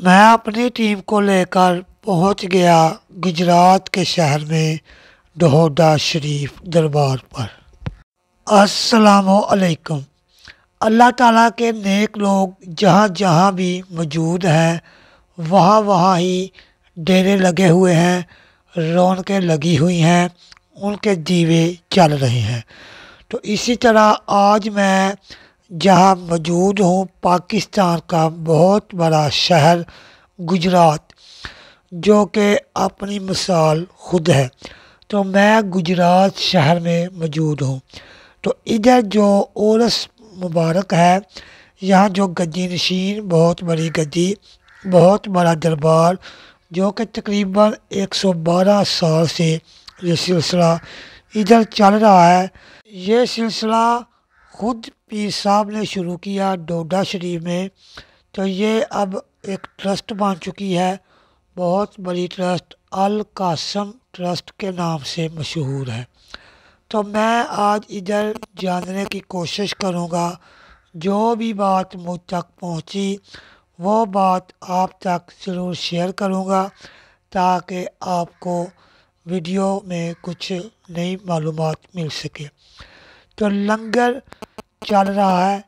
मैं अपनी टीम को लेकर पहुँच गया गुजरात के शहर में डहोडा शरीफ दरबार पर। असलकुम अल्लाह ताला के नेक लोग जहाँ जहाँ भी मौजूद हैं, वहाँ वहाँ ही डेरे लगे हुए हैं, रौनकें लगी हुई हैं, उनके दीवे चल रहे हैं। तो इसी तरह आज मैं जहाँ मौजूद हूँ, पाकिस्तान का बहुत बड़ा शहर गुजरात, जो कि अपनी मिसाल खुद है। तो मैं गुजरात शहर में मौजूद हूँ। तो इधर जो ओरस मुबारक है, यहाँ जो गद्दी नशीन, बहुत बड़ी गद्दी, बहुत बड़ा दरबार, जो कि तकरीबन 112 साल से ये सिलसिला इधर चल रहा है। ये सिलसिला ख़ुद पीर साहब ने शुरू किया डोडा शरीफ में तो ये अब एक ट्रस्ट बन चुकी है। बहुत बड़ी ट्रस्ट, अल कासम ट्रस्ट के नाम से मशहूर है। तो मैं आज इधर जानने की कोशिश करूँगा, जो भी बात मुझ तक पहुँची, वो बात आप तक ज़रूर शेयर करूँगा, ताकि आपको वीडियो में कुछ नई मालूम मिल सके। तो लंगर चल रहा है।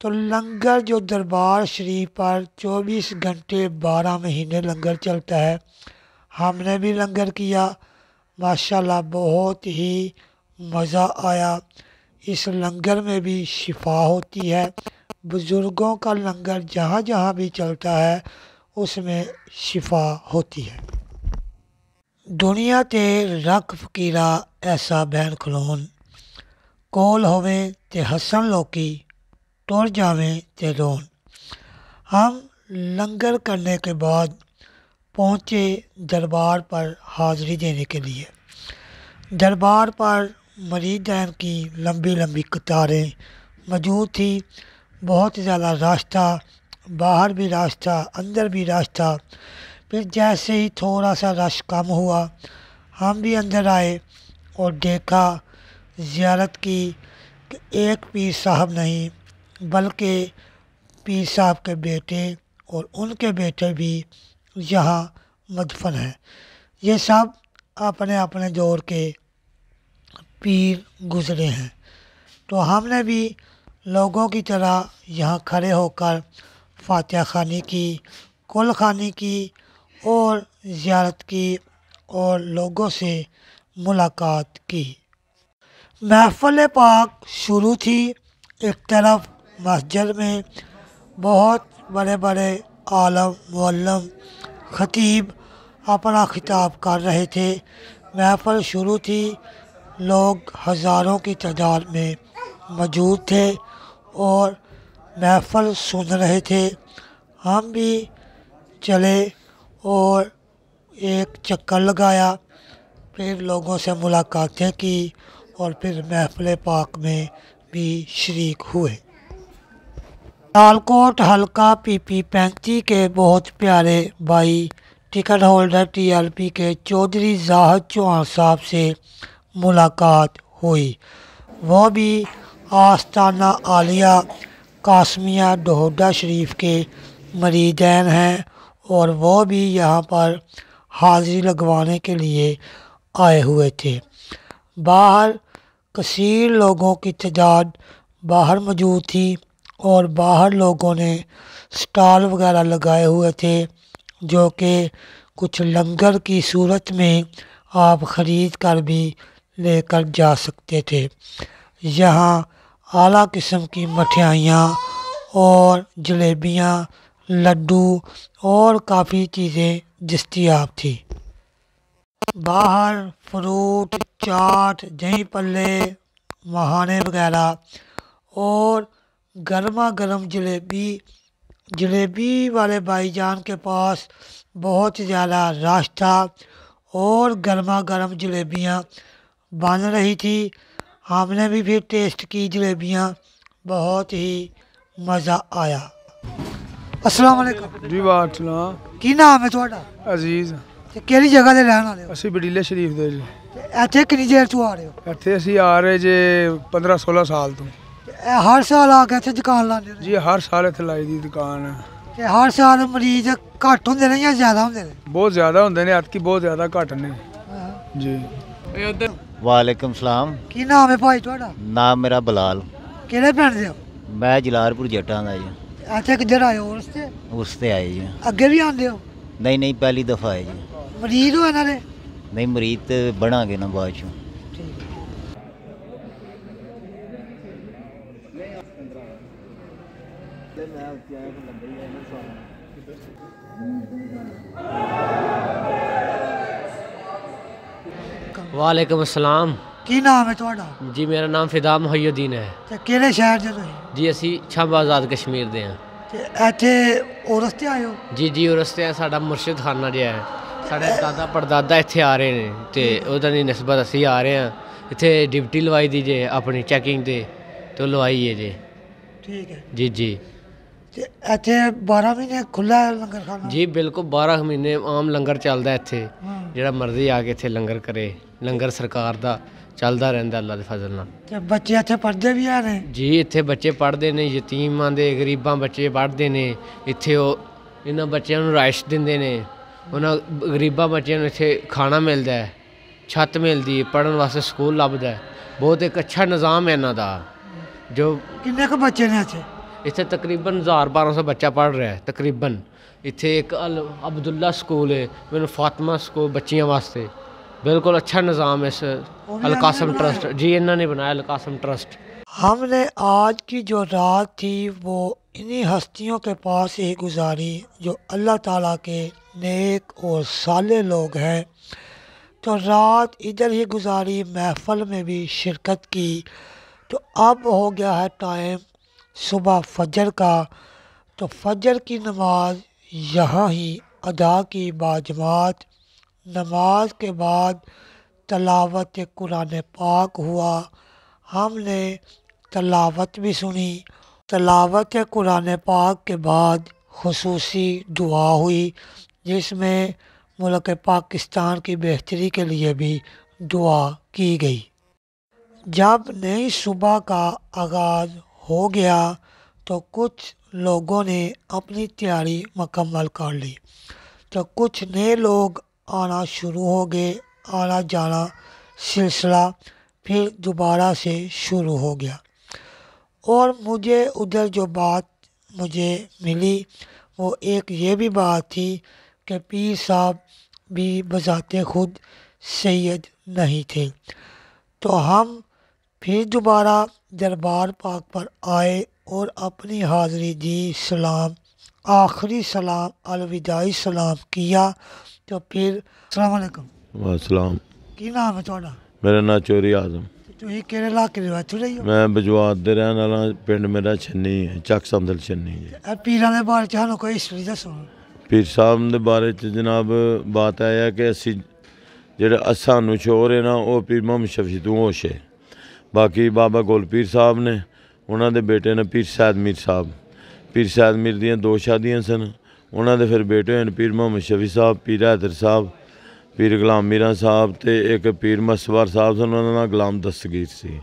तो लंगर जो दरबार शरीफ पर 24 घंटे 12 महीने लंगर चलता है। हमने भी लंगर किया। माशाल्लाह, बहुत ही मज़ा आया। इस लंगर में भी शिफा होती है। बुज़ुर्गों का लंगर जहाँ जहाँ भी चलता है, उसमें शिफा होती है। दुनिया ते रख फकीरा ऐसा बैन खलोन कोल होवे ते हसन लोकी टुर जावें ते रोन हम लंगर करने के बाद पहुँचे दरबार पर हाज़री देने के लिए दरबार पर मरीज़ मरीदैन की लंबी लंबी कतारें मौजूद थी बहुत ज़्यादा था बाहर भी था अंदर भी था फिर जैसे ही थोड़ा सा रश कम हुआ हम भी अंदर आए और देखा ज़्यारत की कि एक पीर साहब नहीं, बल्कि पीर साहब के बेटे और उनके बेटे भी यहाँ मदफन हैं। ये सब अपने अपने दौर के पीर गुज़रे हैं। तो हमने भी लोगों की तरह यहाँ खड़े होकर फातह खानी की, कुल खानी की और ज़्यारत की और लोगों से मुलाकात की। महफल पाक शुरू थी। एक तरफ़ मस्जिद में बहुत बड़े बड़े आलम मल्लम ख़तीब अपना खिताब कर रहे थे। महफल शुरू थी। लोग हज़ारों की तादाद में मौजूद थे और महफल सुन रहे थे। हम भी चले और एक चक्कर लगाया। फिर लोगों से मुलाकातें की और फिर महफिल पाक में भी शरीक हुए। लालकोट हल्का पीपी पैंती के बहुत प्यारे भाई, टिकट होल्डर टीएलपी के चौधरी जाहद चौहान साहब से मुलाकात हुई। वो भी आस्ताना आलिया, कासमिया डोडा शरीफ के मरीदैन हैं और वो भी यहाँ पर हाज़िरी लगवाने के लिए आए हुए थे। बाहर कसीर लोगों की तादाद बाहर मौजूद थी और बाहर लोगों ने स्टॉल वगैरह लगाए हुए थे, जो कि कुछ लंगर की सूरत में आप ख़रीद कर भी लेकर जा सकते थे। यहाँ आला किस्म की मठियाइयाँ और जलेबियाँ, लड्डू और काफ़ी चीज़ें दस्तियाब थी। बाहर फ्रूट चाट दही पल्ले महाने वगैरह। और गर्मा गर्म जलेबी जलेबी वाले भाईजान के पास बहुत ज़्यादा रश था और गर्मा गर्म जलेबियाँ बन रही थी। हमने भी फिर टेस्ट की जलेबियाँ बहुत ही मज़ा आया। अस्सलाम जी वाह की नाम है थोड़ा अज़ीज़। ਤੇ ਕਿਹੜੀ ਜਗ੍ਹਾ ਦੇ ਰਹਿਣ ਵਾਲੇ ਹੋ ਅਸੀਂ ਬਡੀਲੇ ਸ਼ਰੀਫ ਦੇ ਜੀ ਤੇ ਇੱਥੇ ਕਿੰਨੀ ਦੇਰ ਤੋਂ ਆ ਰਹੇ ਹੋ ਇੱਥੇ ਅਸੀਂ ਆ ਰਹੇ ਜੇ 15 16 ਸਾਲ ਤੋਂ ਤੇ ਇਹ ਹਰ ਸਾਲ ਆ ਕੇ ਇੱਥੇ ਦੁਕਾਨ ਲਾਉਂਦੇ ਹੋ ਜੀ ਹਰ ਸਾਲ ਇੱਥੇ ਲਾਈ ਦੀ ਦੁਕਾਨ ਤੇ ਹਰ ਸਾਲ ਮਰੀਜ਼ ਘੱਟ ਹੁੰਦੇ ਨੇ ਜਾਂ ਜ਼ਿਆਦਾ ਹੁੰਦੇ ਨੇ ਬਹੁਤ ਜ਼ਿਆਦਾ ਹੁੰਦੇ ਨੇ ਐਤਕੀ ਬਹੁਤ ਜ਼ਿਆਦਾ ਘੱਟ ਨੇ ਜੀ ਵਾਲੇਕਮ ਸਲਾਮ ਕੀ ਨਾਮ ਹੈ ਭਾਈ ਤੁਹਾਡਾ ਨਾਮ ਮੇਰਾ ਬਲਾਲ ਕਿਹੜੇ ਪਿੰਡ ਦੇ ਹੋ ਮੈਂ ਜਲਾਲਪੁਰ ਜੱਟਾਂ ਦਾ ਜੀ ਇੱਥੇ ਕਿੱਧਰ ਆਏ ਹੋ ਉਸ ਤੇ ਉਸ ਤੇ ਆਏ ਜੀ ਅੱਗੇ ਵੀ ਆਉਂਦੇ ਹੋ ਨਹੀਂ ਨਹੀਂ ਪਹਿਲੀ ਦਫਾ ਆਏ ਜੀ ਮਰੀਜ਼ ਹੋ ਇਹਨਾਂ ਦੇ ਨਹੀਂ ਮਰੀਦ ਤੇ ਬਣਾਂਗੇ ਨਾ ਬਾਅਦ ਚੋਂ ਵਾਲੇਕੁਮ ਅਸਲਾਮ ਕੀ ਨਾਮ ਹੈ ਤੁਹਾਡਾ ਜੀ ਮੇਰਾ ਨਾਮ ਫਿਦਾ ਮੁਹੱਈਦੀਨ ਹੈ ਤੇ ਕਿਹੜੇ ਸ਼ਹਿਰ ਦੇ ਤੁਸੀਂ ਜੀ ਅਸੀਂ ਛੰਭ ਆਜ਼ਾਦ ਕਸ਼ਮੀਰ ਦੇ ਹਾਂ ਤੇ ਇੱਥੇ ਉਰਸ ਤੇ ਆਏ ਹੋ ਜੀ ਜੀ ਉਹ ਰਸਤੇ ਸਾਡਾ ਮੁਰਸ਼ਿਦ ਖਾਨਾ ਜਿਹਾ ਹੈ ਸਾਡੇ ਦਾਦਾ ਪੜਦਾਦਾ ਇੱਥੇ ਆ ਰਹੇ ਨੇ ਤੇ ਉਹਦਾ ਦੀ ਨਿਸਬਤ ਅਸੀਂ ਆ ਰਹੇ ਹਾਂ। ਇੱਥੇ ਡਿਊਟੀ ਲਵਾਈ ਦੀ ਜੇ ਆਪਣੀ ਚੈਕਿੰਗ ਤੇ ਤੇ ਲਵਾਈ ਹੈ ਜੀ। ਠੀਕ ਹੈ। ਜੀ ਜੀ। ਤੇ ਇੱਥੇ 12 ਮਹੀਨੇ ਖੁੱਲਾ ਲੰਗਰ ਖਾਨਾ ਜੀ ਬਿਲਕੁਲ 12 ਮਹੀਨੇ ਆਮ ਲੰਗਰ ਚੱਲਦਾ ਇੱਥੇ। ਜਿਹੜਾ ਮਰਜ਼ੀ ਆ ਕੇ ਇੱਥੇ ਲੰਗਰ ਕਰੇ। ਲੰਗਰ ਸਰਕਾਰ ਦਾ ਚੱਲਦਾ ਰਹਿੰਦਾ ਅੱਲਾ ਦੇ ਫਜ਼ਲ ਨਾਲ। ਤੇ ਬੱਚੇ ਇੱਥੇ ਪੜ੍ਹਦੇ ਵੀ ਆ ਨੇ ਜੀ ਇੱਥੇ ਬੱਚੇ ਪੜ੍ਹਦੇ ਨੇ ਯਤੀਮਾਂ ਦੇ ਗਰੀਬਾਂ ਬੱਚੇ ਪੜ੍ਹਦੇ ਨੇ। ਇੱਥੇ ਉਹ ਇਹਨਾਂ ਬੱਚਿਆਂ ਨੂੰ ਰਾਇਸ਼ ਦਿੰਦੇ ਨੇ। ਉਹਨਾਂ ਬ- ਗਰੀਬਾਂ ਬੱਚਿਆਂ ਨੂੰ ਇੱਥੇ ਖਾਣਾ ਮਿਲਦਾ ਹੈ ਛੱਤ ਮਿਲਦੀ ਹੈ ਪੜ੍ਹਨ ਵਾਸਤੇ ਸਕੂਲ ਲੱਭਦਾ ਹੈ ਬਹੁਤ ਇੱਕ ਅੱਛਾ ਨਿਜ਼ਾਮ ਹੈ ਇਹਨਾਂ ਦਾ ਜੋ ਕਿੰਨੇ ਕੁ ਬੱਚੇ ਨੇ ਇੱਥੇ ਇੱਥੇ ਤਕਰੀਬਨ 1000 1200 ਬੱਚਾ ਪੜ੍ਹ ਰਿਹਾ ਹੈ ਤਕਰੀਬਨ ਇੱਥੇ ਇੱਕ ਅਲ ਅਬਦੁੱਲਾ ਸਕੂਲ ਹੈ ਮੈਨੂੰ ਫਾਤਮਾ ਸਕੂਲ ਬੱਚੀਆਂ ਵਾਸਤੇ ਬਿਲਕੁਲ ਅੱਛਾ ਨਿਜ਼ਾਮ ਹੈ ਇਸ ਉਹ ਵੀ ਅਲਕਾਸਮ ਇਹਨਾਂ ਨੇ ट्रस्ट जी ਇਹਨਾਂ ਨੇ ਬਣਾਇਆ ਅਲਕਾਸਮ ट्रस्ट हमने आज की जो रात थी वो इन्हीं हस्तियों के पास ही गुजारी जो अल्लाह ताला के नेक और साले लोग हैं। तो रात इधर ही गुजारी, महफल में भी शिरकत की। तो अब हो गया है टाइम सुबह फजर का। तो फजर की नमाज़ यहाँ ही अदा की बाजमात। नमाज़ के बाद तलावत कुरान पाक हुआ। हमने तलावत भी सुनी। तलावत कुरान पाक के बाद खसूसी दुआ हुई। जिसमें मुल्क पाकिस्तान की बेहतरी के लिए भी दुआ की गई। जब नई सुबह का आगाज़ हो गया तो कुछ लोगों ने अपनी तैयारी मुकम्मल कर ली। तो कुछ नए लोग आना शुरू हो गए। आना जाना सिलसिला फिर दोबारा से शुरू हो गया। और मुझे उधर जो बात मुझे मिली, वो एक ये भी बात थी कि पीर साहब भी बजाते खुद सैयद नहीं थे तो हम फिर दोबारा दरबार पाक पर आए और अपनी हाज़िरी दी सलाम आखिरी सलाम अलविदाई सलाम किया तो फिर अस्सलाम वालेकुम ਵਾਸਲਾਮ ਕੀ ਨਾਮ ਹੈ ਤੁਹਾਡਾ ਮੇਰਾ ਨਾਂ ਚੋਰੀ ਆਜ਼ਮ ਤੇ ਤੁਸੀਂ ਕਿਹੜੇ ਇਲਾਕੇ ਦੇ ਵਿੱਚ ਰਹੀ ਹੋ ਮੈਂ ਬਜਵਾਤ ਦੇ ਰਹਿਣ ਵਾਲਾ ਪਿੰਡ ਮੇਰਾ ਛੰਨੀ ਹੈ ਚੱਕ ਸੰਦਲ ਛੰਨੀ ਜੀ ਇਹ ਪੀਰਾਂ ਦੇ ਬਾਰੇ ਚ ਸਾਨੂੰ ਕੋਈ ਹਿਸਟਰੀ ਦੱਸੋ ਪੀਰ ਸਾਹਿਬ ਦੇ ਬਾਰੇ ਚ ਜਨਾਬ ਬਾਤ ਆਇਆ ਹੈ ਕਿ ਅਸੀਂ ਜਿਹੜਾ ਸਾਨੂੰ ਨੂੰ ਸ਼ੋਰ ਹੈ ਨਾ, ਉਹ ਪੀਰ ਮੁਹੰਮਦ ਸ਼ਫੀ ਤੋਂ ਹੋਸ਼ ਹੈ। ਬਾਕੀ ਬਾਬਾ ਗੁਲਪੀਰ ਸਾਹਿਬ ਨੇ, ਉਹਨਾਂ ਦੇ ਬੇਟੇ ਨੇ ਪੀਰ ਸੈਦ ਮੀਰ ਸਾਹਿਬ। ਪੀਰ ਸੈਦ ਮੀਰ ਦੀਆਂ ਦੋ ਸ਼ਾਦੀਆਂ ਸਨ। ਉਹਨਾਂ ਦੇ ਫਿਰ ਬੇਟੇ ਹੋਏ ਨੇ ਪੀਰ ਮੁਹੰਮਦ ਸ਼ਫੀ ਸਾਹਿਬ, ਪੀਰ ਹੈਦਰ ਸਾਹਿਬ, ਪੀਰ ਗੁਲਾਮ ਮੀਰਾਂ ਸਾਹਿਬ ਤੇ ਇੱਕ ਪੀਰ ਮਸਵਾਰ ਸਾਹਿਬ ਸਨ, ਉਹਨਾਂ ਦਾ ਨਾਂ ਗੁਲਾਮ ਦਸਤਗੀਰ ਸੀ।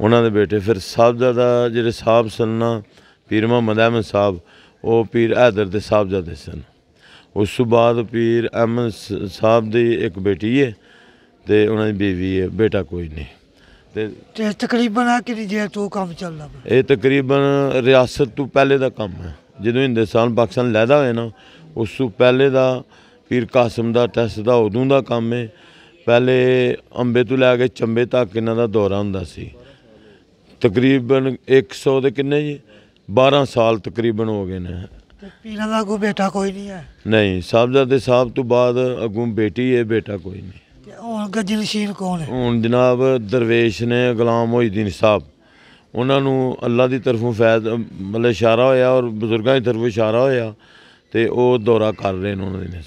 ਉਹਨਾਂ ਦੇ ਬੇਟੇ ਫਿਰ ਸਾਹਿਬਜ਼ਾਦਾ ਜਿਹੜੇ ਸਾਹਿਬ ਸਨ ਨਾ, ਪੀਰ ਮੁਹੰਮਦ ਅਹਿਮਦ ਸਾਹਿਬ ਉਹ ਪੀਰ ਹੈਦਰ ਦੇ ਸਾਹਿਬਜ਼ਾਦੇ ਸਨ। ਉਸ ਤੋਂ ਬਾਅਦ ਪੀਰ ਅਹਿਮਦ ਸਾਹਿਬ ਦੀ ਇੱਕ ਬੇਟੀ ਹੈ ਤੇ ਉਹਨਾਂ ਦੀ ਬੀਵੀ ਹੈ ਬੇਟਾ ਕੋਈ ਨਹੀਂ। ਤੇ ਤਕਰੀਬਨ ਆ ਕਿੰਨੀ ਦੇਰ ਤੋਂ ਕੰਮ ਚੱਲਦਾ ਇਹ ਤਕਰੀਬਨ ਰਿਆਸਤ ਤੋਂ ਪਹਿਲੇ ਦਾ ਕੰਮ ਹੈ। ਜਦੋਂ ਹਿੰਦੁਸਤਾਨ ਪਾਕਿਸਤਾਨ ਲੈਦਾ ਹੋਇਆ ਨਾ ਉਸ ਤੋਂ ਪਹਿਲੇ ਦਾ ਪੀਰ ਕਾਸਮ ਦਾ ਟੈਸਟ ਦਾ ਉਦੋਂ ਦਾ ਕੰਮ ਹੈ ਪਹਿਲੇ ਅੰਬੇ ਤੋਂ ਲੈ ਕੇ ਚੰਬੇ ਤੱਕ ਇਹਨਾਂ ਦਾ ਦੌਰਾ ਹੁੰਦਾ ਸੀ। ਤਕਰੀਬਨ 100 ਦੇ ਕਿੰਨੇ ਜੀ? 12 ਸਾਲ ਤਕਰੀਬਨ ਹੋ ਗਏ ਨੇ। ਤੇ ਪੀਰਾਂ ਦਾ ਕੋਈ ਬੇਟਾ ਕੋਈ ਨਹੀਂ ਹੈ? ਨਹੀਂ ਸਾਹਿਬਜ਼ਾਦੇ ਸਾਹਿਬ ਤੋਂ ਬਾਅਦ ਅੱਗੋਂ ਬੇਟੀ ਹੈ ਬੇਟਾ ਕੋਈ ਨਹੀਂ। ਤੇ ਹੁਣ ਗੱਜੀ ਨਸ਼ੀਨ ਕੌਣ ਹੈ? ਹੁਣ ਜਨਾਬ ਦਰਵੇਸ਼ ਨੇ ਗੁਲਾਮ ਮੋਹਿਦੀਨ ਸਾਹਿਬ। ਉਹਨਾਂ ਨੂੰ ਅੱਲਾ ਦੀ ਤਰਫੋਂ ਫੈਜ਼ ਮਤਲਬ ਇਸ਼ਾਰਾ ਹੋਇਆ ਔਰ ਬਜ਼ੁਰਗਾਂ ਦੀ ਤਰਫੋਂ ਇਸ਼ਾਰਾ ਹੋਇਆ ਤੇ ਉਹ ਦੌਰਾ ਕਰ ਰਹੇ ਨੇ ਉਹਨਾਂ ਦੇ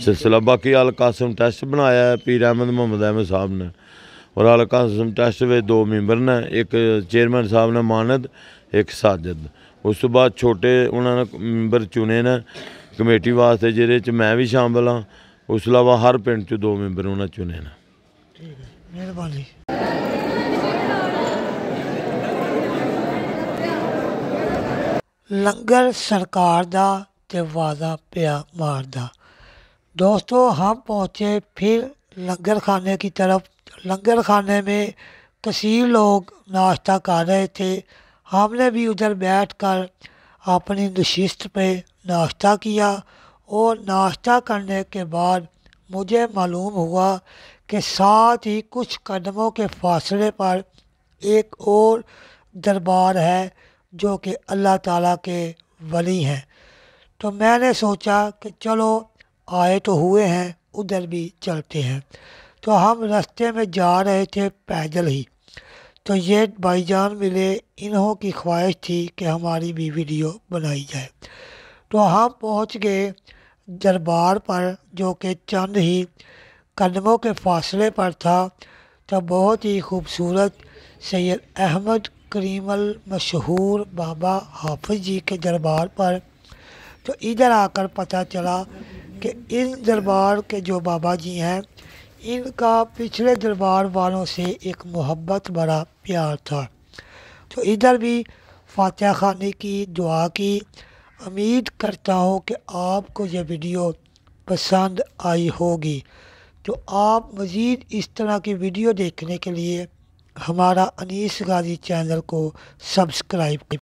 ਸਿਲਸਿਲਾ ਬਾਕੀ ਅਲ ਕਾਸਮ ਟੈਸਟ ਬਣਾਇਆ ਪੀਰ ਅਹਿਮਦ ਮੁਹੰਮਦ ਅਹਿਮਦ ਸਾਹਿਬ ਨੇ। ਔਰ ਅਲ ਕਾਸਮ ਟੈਸਟ ਵਿੱਚ ਦੋ ਮੈਂਬਰ ਨੇ ਇੱਕ ਚੇਅਰਮੈਨ ਸਾਹਿਬ ਨੇ ਮਾਨਦ ਇੱਕ ਸਾਜਦ ਉਸ ਤੋਂ ਬਾਅਦ ਛੋਟੇ ਉਹਨਾਂ ਨੇ ਮੈਂਬਰ ਚੁਣੇ ਨੇ ਕਮੇਟੀ ਵਾਸਤੇ ਜਿਹਦੇ ਚ ਮੈਂ ਵੀ ਸ਼ਾਮਲ ਹਾਂ ਉਸ ਤੋਂ ਇਲਾਵਾ ਹਰ ਪਿੰਡ ਚ ਦੋ ਮੈਂਬਰ ਉਹਨਾਂ ਚੁਣੇ ਨੇ ਠੀਕ ਹੈ ਮਿਹਰਬਾਨੀ ਲੰਗਰ ਸਰਕਾਰ ਦਾ ਤੇ ਵਾਦਾ ਪਿਆ ਮਾਰਦਾ दोस्तों हम पहुँचे फिर लंगर खाने की तरफ लंगर खाने में कसीर लोग नाश्ता कर रहे थे। हमने भी उधर बैठकर अपनी नशिस्त पे नाश्ता किया और नाश्ता करने के बाद मुझे मालूम हुआ कि साथ ही कुछ कदमों के फासले पर एक और दरबार है जो कि अल्लाह ताला के वली हैं। तो मैंने सोचा कि चलो आए तो हुए हैं, उधर भी चलते हैं। तो हम रास्ते में जा रहे थे पैदल ही। तो ये भाईजान मिले, इन्हों की ख्वाहिश थी कि हमारी भी वीडियो बनाई जाए। तो हम पहुँच गए दरबार पर, जो कि चंद ही कदमों के फासले पर था। तो बहुत ही खूबसूरत सैयद अहमद करीमल मशहूर बाबा हाफिज जी के दरबार पर। तो इधर आकर पता चला कि इन दरबार के जो बाबा जी हैं इनका पिछले दरबार वालों से एक मोहब्बत बड़ा प्यार था। तो इधर भी फातह खानी की दुआ की, उम्मीद करता हूँ कि आपको यह वीडियो पसंद आई होगी। तो आप मज़ीद इस तरह की वीडियो देखने के लिए हमारा अनीस गाजी चैनल को सब्सक्राइब